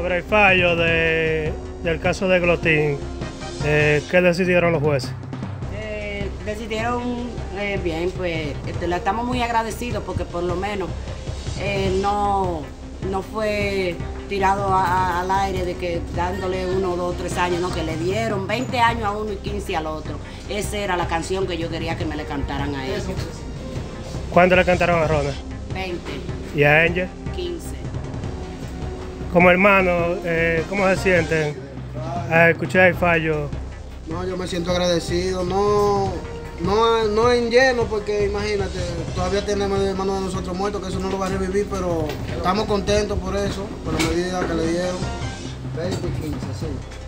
Sobre el fallo de, del caso de Glotín, eh, ¿qué decidieron los jueces? Eh, decidieron eh, bien, pues este, le estamos muy agradecidos porque por lo menos no, no fue tirado a- a- al aire de que dándole uno, dos, tres años, no, que le dieron 20 años a uno y 15 al otro. Esa era la canción que yo quería que me le cantaran a ellos. ¿Cuándo le cantaron a Ronald? 20, ¿Y a Angel? 15. Como hermano, eh, ¿cómo se sienten al escuchar el fallo? No, yo me siento agradecido, no, no, no en lleno, porque imagínate, todavía tenemos el hermano de nosotros muerto, que eso no lo va a revivir, pero estamos contentos por eso, por la medida que le dieron. 20 y 15, sí.